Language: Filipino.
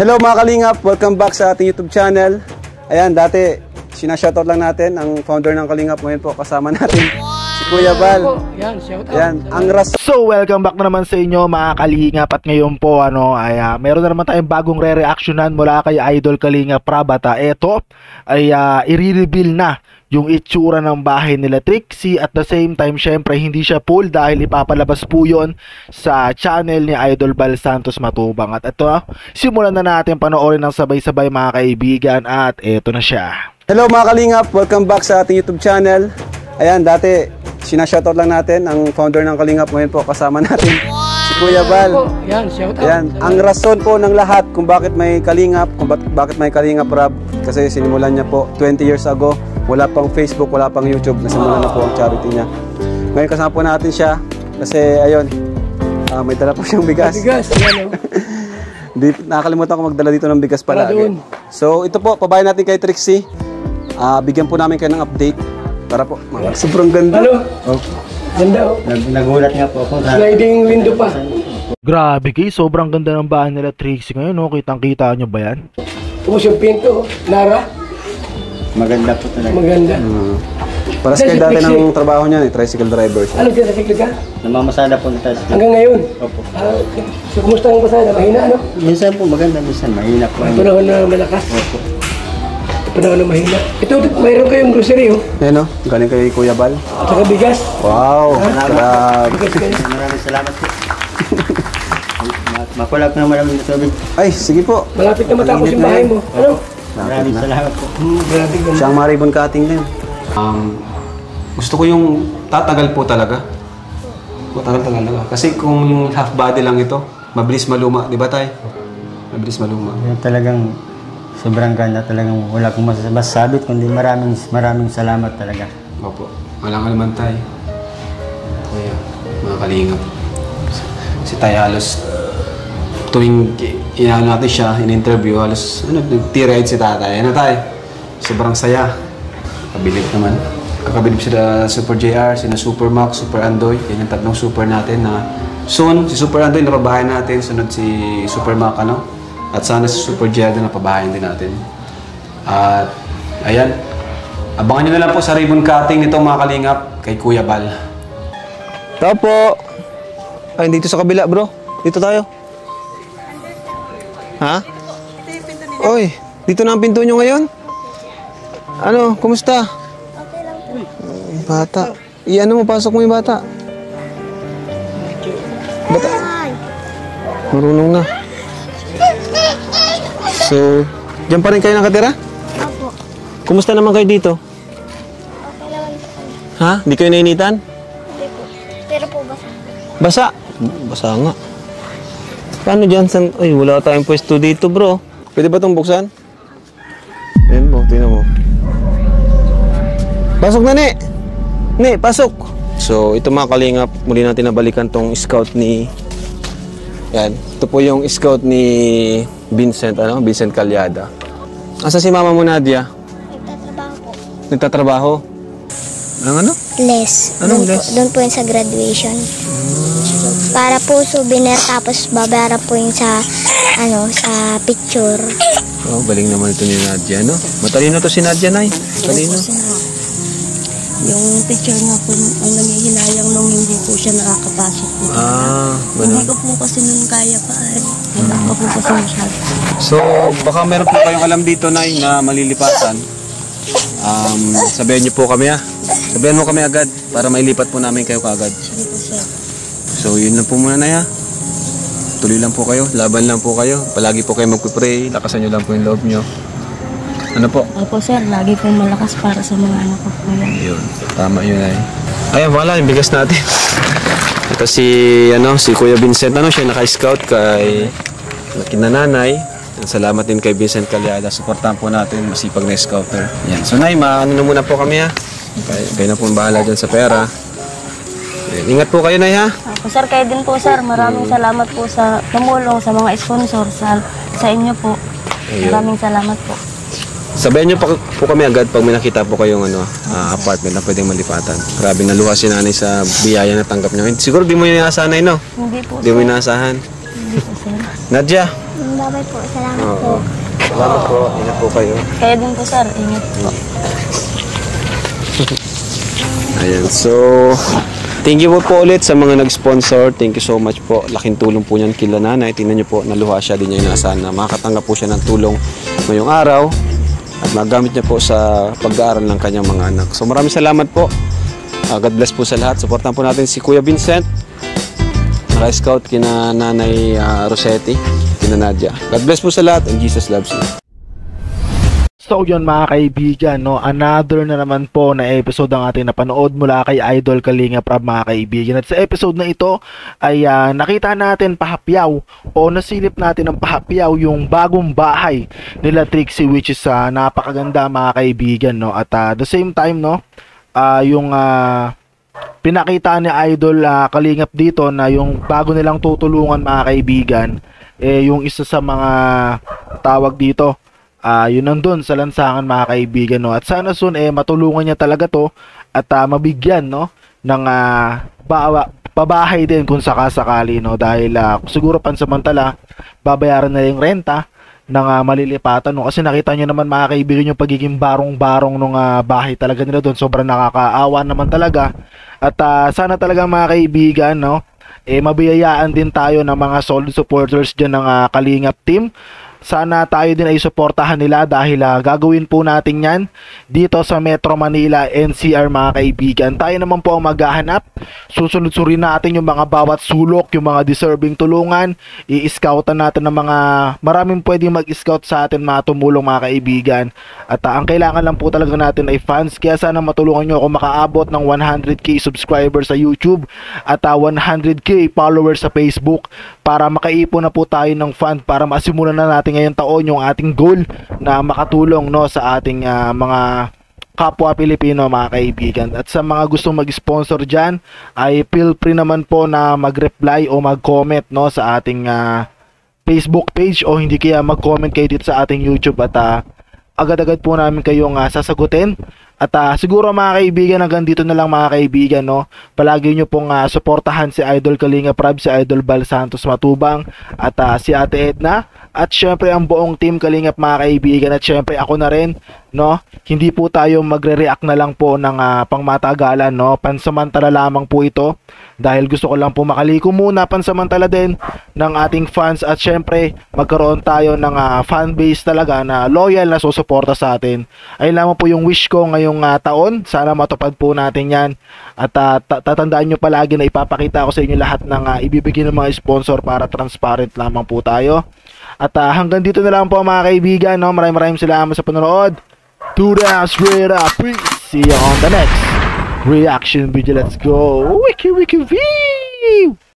Hello mga kalingap, welcome back sa ating YouTube channel. Ayan, dati sinashoutout lang natin ang founder ng Kalingap. Ngayon po kasama natin Kuya Bal. Yan, shout out. Ayan, ang rason So, welcome back na naman sa inyo mga kalingap at ngayon po ano, ay ah, meron na naman tayong bagong re-reactionan mula kay Idol Kalingap Prabata. Ito ay uh, i-reveal na yung itsura ng bahay nila Trixie at the same time syempre hindi siya full dahil ipapalabas po yon sa channel ni Idol Bal Santos Matubang at ito simulan na natin panoorin ng sabay-sabay mga kaibigan at ito na siya. Hello mga kalingap, welcome back sa ating YouTube channel. Ayan, dati sinashoutout lang natin ang founder ng Kalingap. Ngayon po kasama natin si Kuya Bal. Yan, shout out. Ayan, ang rason po ng lahat kung bakit may Kalingap, kung bak- bakit may Kalingap Rab, kasi sinimulan niya po 20 years ago. Wala pang Facebook, wala pang YouTube, nasimulan na po ang charity niya. Ngayon kasama po natin siya kasi ayun, ah, may dala po siyang bigas. Bigas, yan oh. Di, nakakalimutan ko magdala dito ng bigas Para palagi. doon. So ito po, pabayan natin kay Trixie. Ah, bigyan po namin kayo ng update. Para po, mga sobrang ganda. Ano? Ganda oh. Nag nagulat nga po ako Sliding window pa. Grabe guys, sobrang ganda ng bahay nila Trixie ngayon, no? Kitang-kita nyo ba yan? Tapos yung pinto, oh. Nara, maganda po talaga. maganda. Mm. Para sa kayo dati ng trabaho niya, eh, tricycle driver siya. Anong kinasikli ka? Namamasada po ng taas. Hanggang ngayon. Opo. Ah, so, kumusta ang basada? Mahina, ano? Minsan po maganda, minsan mahina po. May panahon na malakas. Opo. Panahon na mahina. Ito, mayroon kayong grocery, oh. Ayan o, galing kay Kuya Bal. At saka bigas. Wow, grabe. Bigas kayo. Maraming salamat po. Ma- Makulap na maraming na tubig. Ay, sige po. Malapit na matapos yung bahay mo. Ano? Maraming salamat po. Hmm, grabe ganda. Siya ang maribon cutting din. Um, gusto ko yung tatagal po talaga. Matagal talaga. Kasi kung half body lang ito, mabilis maluma, di ba tay? Mabilis maluma. Yung talagang sobrang ganda talagang wala akong masas- masasabi kundi maraming maraming salamat talaga. Opo. Walang alaman tay. Kuya, mga kalingap. Si tay halos tuwing inaano natin siya, in-interview, halos ano, nag-tear-eyed si tatay. Ano tay? Sobrang saya. Kabilib naman. Kakabilib sila Super JR, sina Super Max, Super Andoy. Yan yung tatlong super natin na soon, si Super Andoy napabahay natin, sunod si Super Mac, ano? At sana si Super JR din napabahayan din natin. At ayan, abangan nyo na lang po sa ribbon cutting nito mga kalingap kay Kuya Bal. Tao! Ay, dito sa kabila bro. Dito tayo. Ha? Oy, dito na ang pinto nyo ngayon? Ano, kumusta? Okay lang po. Bata. I-ano mo, pasok mo yung bata. Bata. Marunong na. So, diyan pa rin kayo nakatira? Opo. Kumusta naman kayo dito? Okay naman po. Ha? Hindi kayo nainitan? Hindi po. Pero po basta. Basa. Basa nga. Paano dyan? San... Ay, wala tayong pwesto dito, bro. Pwede ba itong buksan? Ayan mo, tingnan mo. Pasok na, Ne! Ne, pasok! So, ito mga kalingap, muli natin nabalikan tong scout ni... Yan. Ito po yung scout ni Vincent, ano? Vincent Calyada. Asa si mama mo, Nadia? Nagtatrabaho po. Nagtatrabaho? Ang ano? Less. Anong doon less? Po, doon po yung sa graduation. Para po souvenir tapos babayaran po yung sa ano sa picture. Oh, galing naman ito ni Nadia, no? Matalino to si Nadia, Nay. Matalino. Yung picture nga po ang nangihinayang nung hindi po siya nakakapasok po. Ah, Hindi ganun. ko po kasi nun kaya pa. eh. Wala pa po kasi masyado. So, baka meron po kayong alam dito, Nay, na malilipatan. Um, sabihin niyo po kami, ha? Sabihin mo kami agad para mailipat po namin kayo kaagad. Sige po sir. So, yun lang po muna, Nay, ha? Tuloy lang po kayo, laban lang po kayo. Palagi po kayo magpipray, lakasan niyo lang po yung loob niyo. Ano po? Opo sir, lagi pong malakas para sa mga anak ko po yan. Yun, tama yun ay. Ayan, wala, yung bigas natin. Ito si, ano, si Kuya Vincent, ano, siya naka-scout kay kinananay. Salamat din kay Vincent Calyada. Supportahan po natin, masipag na scouter. Yan. So, Nay, maano na muna po kami, ha? Kayo, kayo na po ang bahala dyan sa pera. Ayan, Ingat po kayo, Nay, ha? Opo sir, kayo din po sir. Maraming salamat po sa tumulong sa mga sponsor sa, sa inyo po. Maraming salamat po. Sabihan niyo po, po kami agad pag may nakita po kayong ano, ah, apartment na pwedeng malipatan. Grabe, naluha si nanay sa biyaya na tanggap niyo. Siguro di mo inaasahan, Nay, no? Hindi po Di mo inaasahan. Hindi po sir. Nadia, Bye-bye po. Salamat po. Oo. Salamat po. Ingat po kayo. Kaya din po sir, ingat po. Ayan, so thank you po, po ulit sa mga nag-sponsor. Thank you so much po. Laking tulong po niyan kila nanay. Tingnan niyo po, naluha siya din niya inaasahan na makakatanggap po siya ng tulong ngayong araw magamit niya po sa pag-aaral ng kanyang mga anak. So maraming salamat po. Ah, God bless po sa lahat. Supportan po natin si Kuya Vincent, Naka Scout, kina Nanay ah, Rosetti, kina Nadia. God bless po sa lahat and Jesus loves you. So yun mga kaibigan, no, another na naman po na episode ang ating napanood mula kay Idol Kalinga Prab mga kaibigan. At sa episode na ito ay ah, nakita natin pahapyaw o nasilip natin ng pahapyaw yung bagong bahay nila Trixie which is ah, napakaganda mga kaibigan. No? At ah, the same time, no, ah, yung ah, pinakita ni Idol ah, Kalingap dito na yung bago nilang tutulungan mga kaibigan eh yung isa sa mga tawag dito ah yun nandun sa lansangan mga kaibigan no? At sana soon eh matulungan niya talaga to at ah, mabigyan no? Ng ah, bawa pabahay din kung sakasakali no? Dahil ah, siguro pansamantala babayaran na yung renta ng ah, malilipatan no? Kasi nakita niyo naman mga kaibigan yung pagiging barong-barong nung ah, bahay talaga nila doon sobrang nakakaawa naman talaga. At ah, sana talaga mga kaibigan no? Eh mabiyayaan din tayo ng mga solid supporters diyan ng ah, Kalingap team sana tayo din ay suportahan nila dahil ah, gagawin po natin yan dito sa Metro Manila NCR mga kaibigan. Tayo naman po ang maghahanap. Susunod-surin natin yung mga bawat sulok, yung mga deserving tulungan. I-scoutan natin ng mga maraming pwedeng mag-scout sa atin mga tumulong mga kaibigan. At ah, ang kailangan lang po talaga natin ay fans. Kaya sana matulungan nyo ako makaabot ng 100k subscribers sa YouTube at ah, 100k followers sa Facebook para makaipon na po tayo ng fund para masimulan na natin ngayong taon yung ating goal na makatulong no sa ating ah, mga kapwa Pilipino mga kaibigan. At sa mga gustong mag-sponsor dyan, ay feel free naman po na mag-reply o mag-comment no sa ating ah, Facebook page o hindi kaya mag-comment kayo dito sa ating YouTube at ah, agad-agad po namin kayong ah, sasagutin. At ah, siguro mga kaibigan, hanggang dito na lang mga kaibigan, no? Palagi nyo pong ah, suportahan si Idol Kalinga Prab, si Idol Bal Santos Matubang, at ah, si Ate Edna, at syempre ang buong team Kalingap mga kaibigan, at syempre ako na rin, no? Hindi po tayo magre-react na lang po ng ah, pangmatagalan, no? Pansamantala lamang po ito, dahil gusto ko lang po makaliko muna pansamantala din ng ating fans at syempre magkaroon tayo ng ah, fan base talaga na loyal na susuporta sa atin. Ayun lamang po yung wish ko ngayong ah, taon. Sana matupad po natin yan. At ta- tatandaan nyo palagi na ipapakita ko sa inyo lahat ng ah, ibibigay ng mga sponsor para transparent lamang po tayo. At ah, hanggang dito na lang po mga kaibigan. No? Maraming maraming salamat sa panonood. To the straight up. Peace. See you on the next reaction video. Let's go. Wiki wiki wiki.